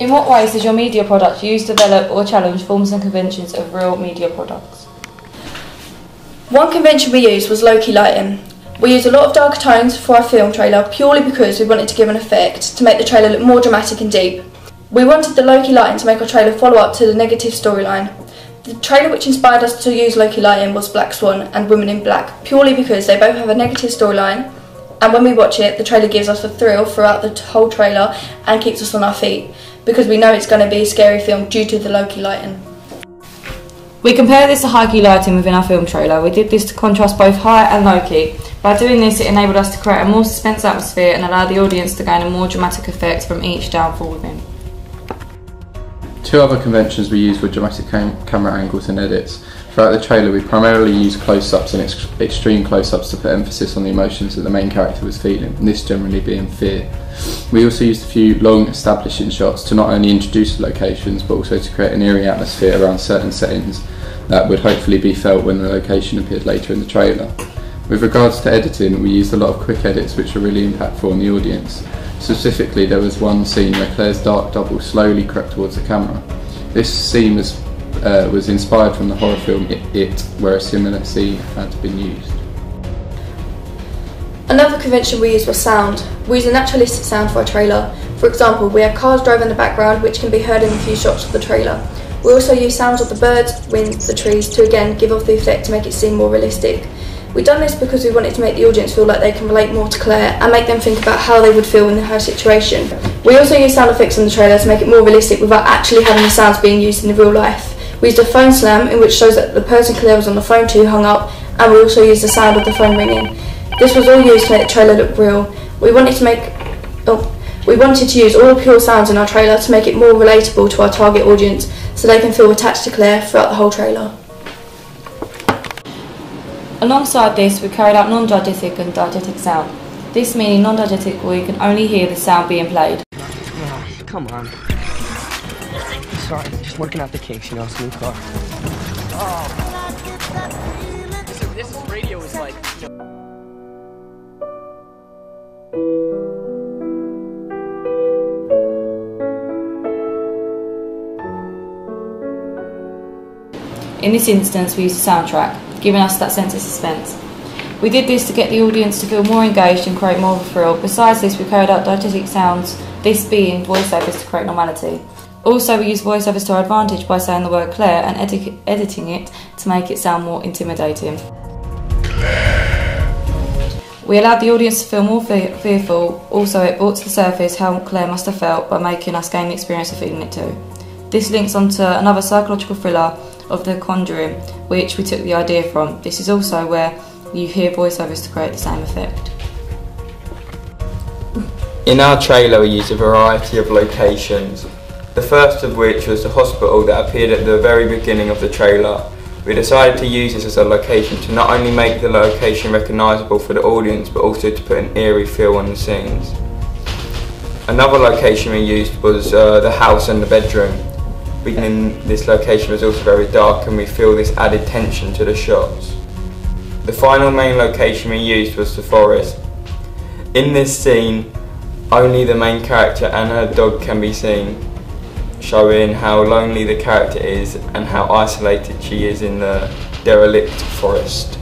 In what ways does your media product use, develop, or challenge forms and conventions of real media products? One convention we used was low key lighting. We used a lot of darker tones for our film trailer purely because we wanted to give an effect to make the trailer look more dramatic and deep. We wanted the low key lighting to make our trailer follow up to the negative storyline. The trailer which inspired us to use low key lighting was Black Swan and Women in Black, purely because they both have a negative storyline and when we watch it, the trailer gives us a thrill throughout the whole trailer and keeps us on our feet because we know it's going to be a scary film due to the low key lighting. We compare this to high key lighting within our film trailer. We did this to contrast both high and low key. By doing this, it enabled us to create a more suspense atmosphere and allow the audience to gain a more dramatic effect from each downfall within. Two other conventions we used were dramatic cam- camera angles and edits. Throughout the trailer, we primarily used close ups and ex- extreme close ups to put emphasis on the emotions that the main character was feeling, and this generally being fear. We also used a few long establishing shots to not only introduce the locations but also to create an eerie atmosphere around certain settings that would hopefully be felt when the location appeared later in the trailer. With regards to editing, we used a lot of quick edits which were really impactful on the audience. Specifically, there was one scene where Claire's dark double slowly crept towards the camera. This scene was, uh, was inspired from the horror film It, It, where a similar scene had been used. Another convention we used was sound. We used a naturalistic sound for our trailer. For example, we had cars driving in the background which can be heard in a few shots of the trailer. We also used sounds of the birds, wind, the trees to again give off the effect to make it seem more realistic. We've done this because we wanted to make the audience feel like they can relate more to Claire and make them think about how they would feel in the her situation. We also used sound effects in the trailer to make it more realistic without actually having the sounds being used in the real life. We used a phone slam in which shows that the person Claire was on the phone to hung up and we also used the sound of the phone ringing. This was all used to make the trailer look real. We wanted to make oh, we wanted to use all pure sounds in our trailer to make it more relatable to our target audience so they can feel attached to Claire throughout the whole trailer. Alongside this, we carried out non-diegetic and diegetic sound. This meaning non-diegetic where you can only hear the sound being played. Oh, come on. Sorry, just working out the kinks, you know, smooth car. This, is, this is radio is like. You know, In this instance, we used a soundtrack, giving us that sense of suspense. We did this to get the audience to feel more engaged and create more of a thrill. Besides this, we carried out diegetic sounds, this being voiceovers to create normality. Also, we used voiceovers to our advantage by saying the word Claire and edi- editing it to make it sound more intimidating. We allowed the audience to feel more fe- fearful. Also, it brought to the surface how Claire must have felt by making us gain the experience of feeling it too. This links onto another psychological thriller of The Conjuring, which we took the idea from. This is also where you hear voiceovers to create the same effect. In our trailer, we used a variety of locations. The first of which was the hospital that appeared at the very beginning of the trailer. We decided to use this as a location to not only make the location recognisable for the audience but also to put an eerie feel on the scenes. Another location we used was uh, the house and the bedroom. Beginning this location was also very dark and we feel this added tension to the shots. The final main location we used was the forest. In this scene, only the main character and her dog can be seen, showing how lonely the character is and how isolated she is in the derelict forest.